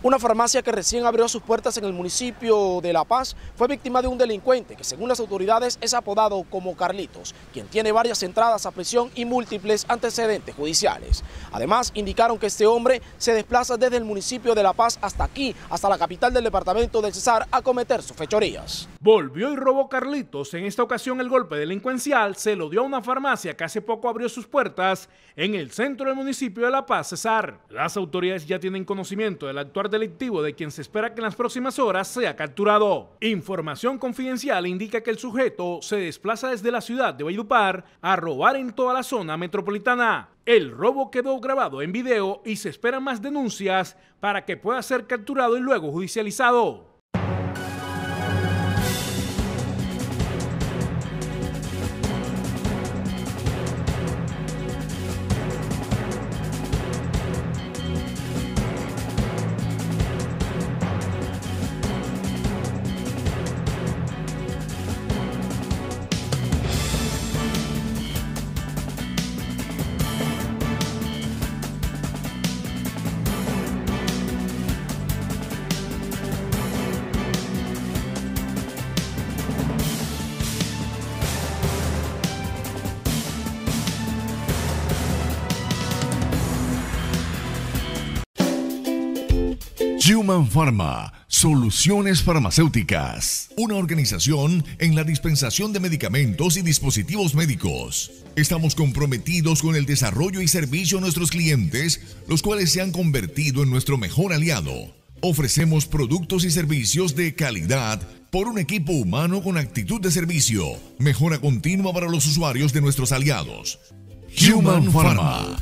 Una farmacia que recién abrió sus puertas en el municipio de La Paz fue víctima de un delincuente que según las autoridades es apodado como Carlitos, quien tiene varias entradas a prisión y múltiples antecedentes judiciales. Además, indicaron que este hombre se desplaza desde el municipio de La Paz hasta aquí, hasta la capital del departamento del Cesar, a cometer sus fechorías. Volvió y robó Carlitos. En esta ocasión el golpe delincuencial se lo dio a una farmacia que hace poco abrió sus puertas en el centro del municipio de La Paz, Cesar. Las autoridades ya tienen conocimiento del actuar delictivo de quien se espera que en las próximas horas sea capturado. Información confidencial indica que el sujeto se desplaza desde la ciudad de Valledupar a robar en toda la zona metropolitana. El robo quedó grabado en video y se esperan más denuncias para que pueda ser capturado y luego judicializado. Human Pharma, Soluciones Farmacéuticas, una organización en la dispensación de medicamentos y dispositivos médicos. Estamos comprometidos con el desarrollo y servicio a nuestros clientes, los cuales se han convertido en nuestro mejor aliado. Ofrecemos productos y servicios de calidad por un equipo humano con actitud de servicio, mejora continua para los usuarios de nuestros aliados. Human Pharma.